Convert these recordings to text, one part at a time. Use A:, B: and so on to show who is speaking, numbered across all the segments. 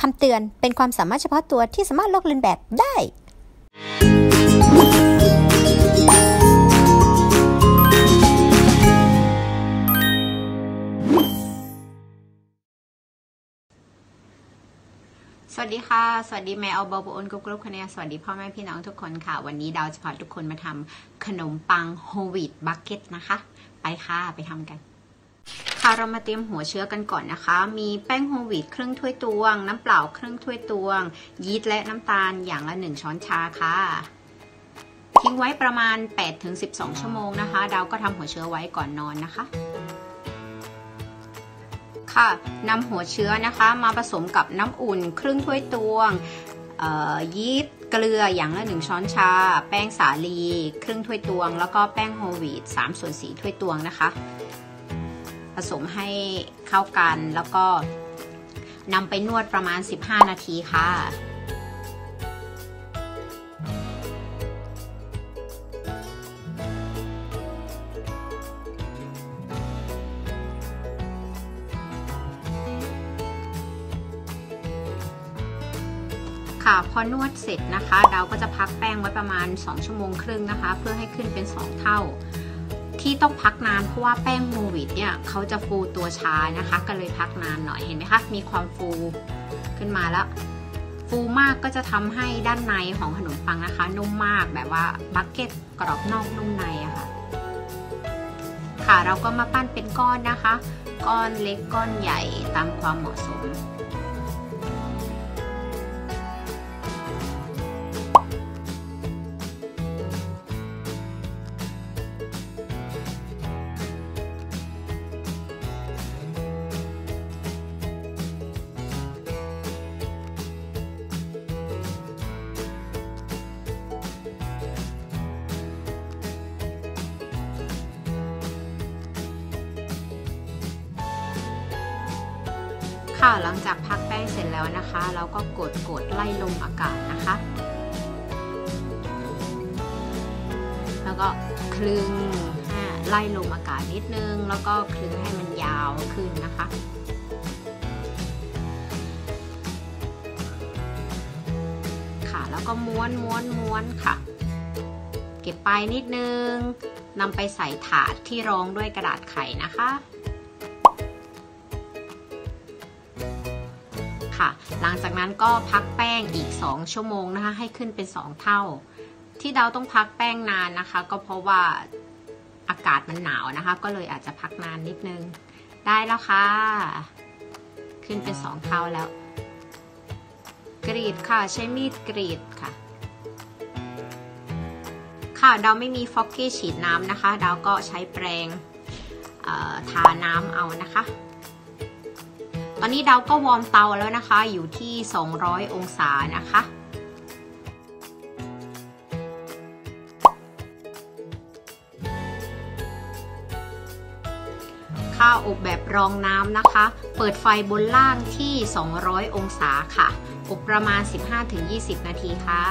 A: คำเตือนเป็นความสามารถเฉพาะตัวที่สามารถลอกเลียนแบบได้
B: สวัสดีค่ะ สวัสดีแม่เอาเบาบุอนกรุ๊ปกรุ๊ปคะแนนสวัสดีพ่อแม่พี่น้องทุกคนค่ะ วันนี้ดาวจะพาทุกคนมาทำขนมปังโฮลวีตบักเก็ตนะคะ ไปค่ะ ไปทำกัน เรามาเตรียมหัวเชื้อกันก่อนนะคะ มีแป้งโฮลวีตครึ่งถ้วยตวง น้ำเปล่าครึ่งถ้วยตวง ยีสต์และน้ำตาลอย่างละ 1 ช้อนชาค่ะ ทิ้งไว้ประมาณ 8-12 ชั่วโมงนะคะ ดาวก็ทำหัวเชื้อไว้ก่อนนอนนะคะค่ะนำหัวเชื้อนะคะมาผสมกับน้ำอุ่น ครึ่งถ้วยตวงยีสต์เกลืออย่างละ 1 ช้อนชา แป้งสาลี ครึ่งถ้วยตวง แล้วก็แป้งโฮลวีต3ส่วน4ถ้วยตวงนะคะ สมให้เข้ากันแล้วก็นำไปนวดประมาณ 15 นาทีค่ะค่ะพอนวดเสร็จนะคะเราก็จะพักแป้งไว้ประมาณ 2 ชั่วโมงครึ่งนะคะ เพื่อให้ขึ้นเป็น 2 เท่า ที่ต้องพักนานเพราะว่าแป้งโมวิดเนี่ยเขาจะฟูตัวช้านะคะ ก็เลยพักนานหน่อยเห็นไหมคะมีความฟูขึ้นมาแล้ว ฟูมากก็จะทำให้ด้านในของขนมปังนะคะ นุ่มมากแบบว่าบักเก็ตกรอบนอกนุ่มในอะค่ะ ค่ะเราก็มาปั้นเป็นก้อนนะคะ ก้อนเล็กก้อนใหญ่ตามความเหมาะสม ค่ะหลังจากพักแป้งเสร็จแล้วนะคะ เราก็กดกดไล่ลมอากาศนะคะ แล้วก็คลึงไล่ลมอากาศนิดนึง แล้วก็คลึงให้มันยาวขึ้นนะคะค่ะแล้วก็ม้วนม้วนม้วนค่ะ เก็บไปนิดนึงนำไปใส่ถาดที่รองด้วยกระดาษไขนะคะ ค่ะ หลังจากนั้นก็พักแป้งอีก 2 ชั่วโมงนะคะ ให้ขึ้นเป็น 2 เท่า ที่เราต้องพักแป้งนานนะคะ ก็เพราะว่าอากาศมันหนาวนะคะ ก็เลยอาจจะพักนานนิดนึง ได้แล้วค่ะ ขึ้นเป็น 2 เท่าแล้ว กรีดค่ะใช้มีดกรีดค่ะค่ะดาวไม่มีฟอกกี้ฉีดน้ำนะคะ ดาวก็ใช้แปรงทาน้ำเอานะคะ ตอนนี้เดาก็วอร์มเตาแล้วนะคะ อยู่ที่ 200 องศานะคะ ข้าวอบแบบรองน้ำนะคะ เปิดไฟบนล่างที่ 200 องศาค่ะ อบประมาณ 15-20 นาทีค่ะ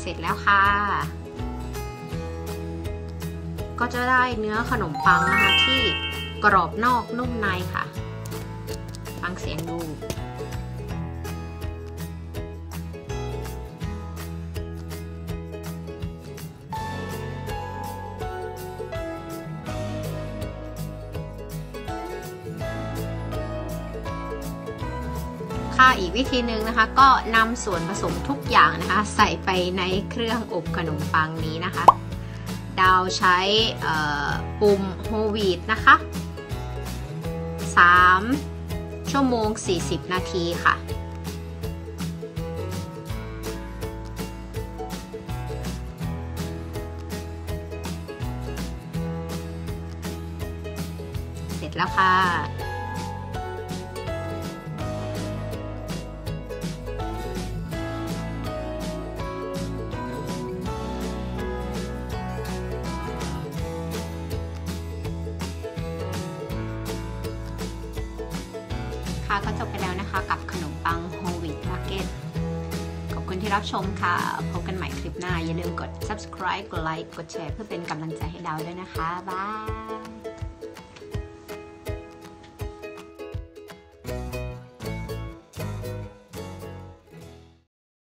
B: เสร็จแล้วค่ะ ก็จะได้เนื้อขนมปังนะคะที่กรอบนอกนุ่มในค่ะ ฟังเสียงดูค่ะอีกวิธีหนึ่งนะคะ ก็นำส่วนผสมทุกอย่างนะคะ ใส่ไปในเครื่องอบขนมปังนี้นะคะ ดาวใช้ปุ่มโฮวีดนะคะ 3 ชั่วโมง 40 นาทีค่ะ เสร็จแล้วค่ะ ค่ะก็จบไปแล้วนะคะกับขนมปังโฮลวีตมาร์เก็ตขอบคุณที่รับชมค่ะ พบกันใหม่คลิปหน้า อย่าลืมกด subscribe กดไลค์กดแชร์เพื่อเป็นกำลังใจให้ดาวด้วยนะคะ บาย